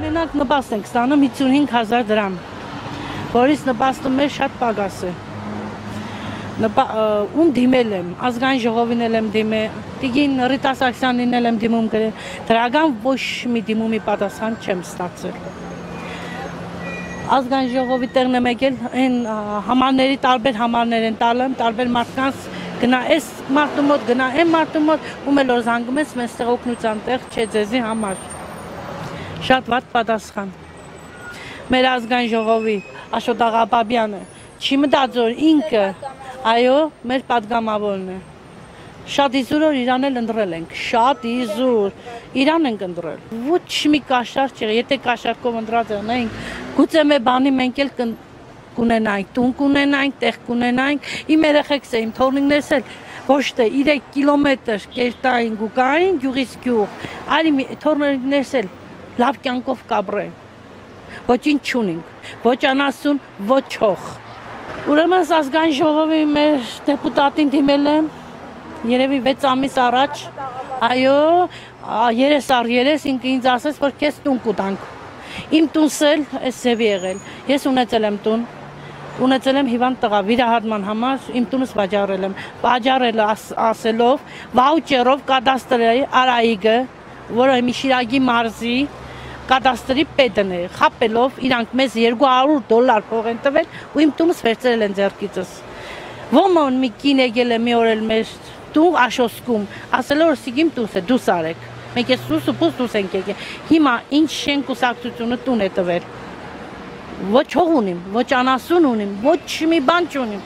Մենակ նպաստ ենք ստանում 55000 դրամ, որից նպաստում է շատ պակաս է։ ում դիմել եմ, ազգային ժողովին եմ դիմել, Տիգին Ռիտա Սաքսյանին եմ դիմում գրել, դրական ոչ մի դիմումի պատասխան չեմ ստացել։ Ազգային ժողովի տեղն եմ եկել, այն համարների տարբեր համարներ են տալում, տարբեր մարդկանց գնա այս մարդու մոտ, գնա այն մարդու մոտ, ում էլ որ զանգում ես, մեզ տեղ օգնության տեղ չէ ձեզի համար շատ վատ պատասխան։ Մեր ազգային ժողովի Աշոտ Աղաբաբյանը չի մտածոր ինքը, Այո, մեր падգամավորն է։ Շատ իզուր որ իրան էլ ընտրել ենք, շատ իզուր, իրան ենք ընտրել։ Ոչ մի կաշար չի, եթե կաշարկով ընտրած ունենք, գուցե մե բանի մենք էլ կունենանք, տուն կունենանք, տեղ կունենանք։ Իմ երեխեքս է, իմ թորնիկներս էլ ոչ թե 3 կիլոմետր կերտային գուկային գյուղից գյուղ, այլ իմ թորնիկներս էլ լավ կյանքով կապրեն։ Ոչինչ չունենք, ոչ անասուն, ոչ հող։ Ուրեմն ազգային ժողովի մեր դեպուտատին դիմել եմ երևի 6 ամիս առաջ։ Այո, երես առ երես ինքը ինձ ասեց, որ քեզ տուն կուտանք։ Իմ տունս էլ էս ձևի եղել։ Ես ունեցել եմ տուն, ունեցել եմ հիվանդ տղա վիրահատման համար իմ տունս վաճառել եմ վաճառել ասելով վաուչերով կադաստրի արայիկը որը Միշիրագի մարզի կադաստրի պետն է, խապելով իրանք մեզ 200 դոլար փող են տվել ու իմ տունս վերցրել են ձեռքիցս։ Ոմոն մի կին եկել է մի օր էլ մեր տուն աշոսկում, ասել որ սիգիմ տուս է, դուս արեք։ Մենք ես սուս ու պուս դուս ենք եկել։ Հիմա ինչ շեն կուսակցությունը տուն է տվել։ Ոչ հող ունիմ, ոչ անասուն ունիմ, ոչ մի բան չունիմ։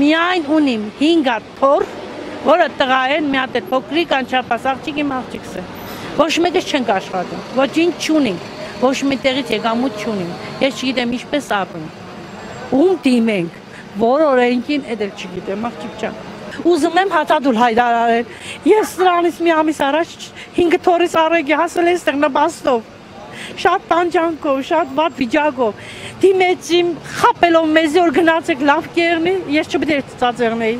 Միայն ունիմ 5 հատ թոր, որը տղա են, մի հատ է փոքրիկ անչափ աղջիկ իմ աղջիկս է։ Ոչ մեկս չենք աշխատում, ոչինչ չունենք, ոչ մի տեղից եկամուտ չունենք։ Ես չգիտեմ ինչպես ապրեմ։ Ում դիմենք, որ օրենքին էդ էլ չգիտեմ, աղջիկ ջան։ Ուզում եմ հատադուլ հայտարարել։ Ես նրանից մի ամիս առաջ 5 թորից առեգի հասել եմ ստեղ նպաստով շատ տանջանքով, շատ վատ վիճակով։ Դիմեցի խապելով մեզի որ գնացեք լավ կերնի, ես չպետք է ծածեղնեի։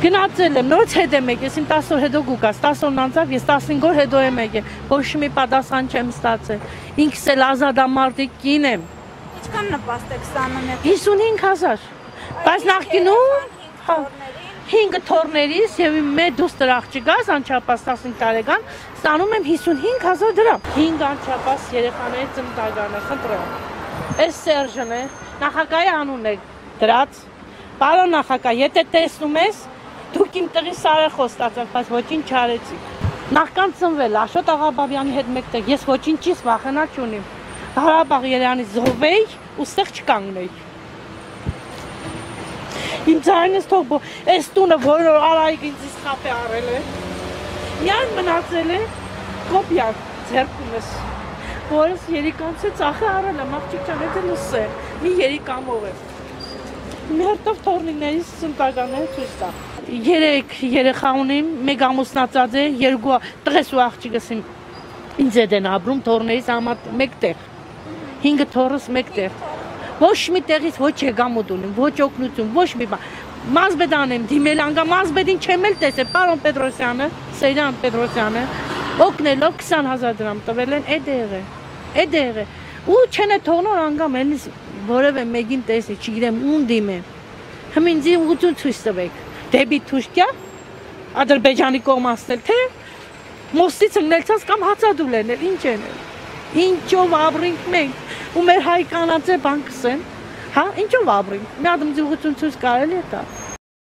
Գնացել եմ, նորից հետ եմ եկել, իմ 10 օր հետո գուկաս, 10 օրն անցավ, ես 15 օր հետո եմ եկել, ոչ մի պատասխան չեմ ստացել։ Ինքս էլ ազատամարտիկ կին եմ։ Ինչքան նպաստ եք։ 55000։ Բայց նախկինում 5 թորներից եւ մեր դուստր աղջիկաս անչափած 15 տարեկան ստանում եմ 55000 դրամ։ 5 անչափած երեխաների ծննդականը խնդրեմ։ Այս Սերժն է, նախագահի անունն է դրած։ Պարոն նախագահ, եթե տեսնում ես, Դուք իմ տղի սարախոս ստացաք, բայց ոչինչ չարեցիք։ Նախքան ծնվել Աշոտ Աղաբաբյանի հետ մեկտեղ ես ոչինչից վախենա չունիմ։ Ղարաբաղ Երևանի զոհվեի ու ստեղ չկանգնեի։ Իմ ցայնս թող այս տունը որ արայիկ ինձ իսկապ է արել է։ Միայն մնացել է կոպիան ձերքումս որս երիկանցը ծախը արել եմ աղջիկ ջան, եթե լսե, մի երիկամով է։ Մի հերթով թորնիկներից ծնտականները ցույց տա երեք երեխա ունիմ, մեկ ամուսնացած է, երկու տղես ու աղջիկս իմ ինձ հետ են ապրում թորներից համատ մեկտեղ։ 5 թորս մեկտեղ։ Ոչ մի տեղից ոչ եկամուտ ունեմ, ոչ օգնություն, ոչ մի բան։ Մազբեդան եմ դիմել անգամ Մազբեդին չեմ էլ տեսել, պարոն Պետրոսյանը, Սեյրան Պետրոսյանը, օգնելով 20000 դրամ տվել են այդ եղե։ Այդ եղե։ Ու չեն է թողնոր անգամ էլի որևէ մեկին տեսի, չգիտեմ ում դիմեմ։ Հմինձի ուղղություն ցույց տվեք դեպի Թուրքիա, Ադրբեջանի կողմացնել, թե մոստից ընկնելցած կամ հացադուլ են, ինչ են։ Ինչով ապրենք մենք ու մեր հայ կանացե բանկս են։ Հա, ինչով ապրենք։ Մի հատ ձյուղություն ցույց կարելի է տա։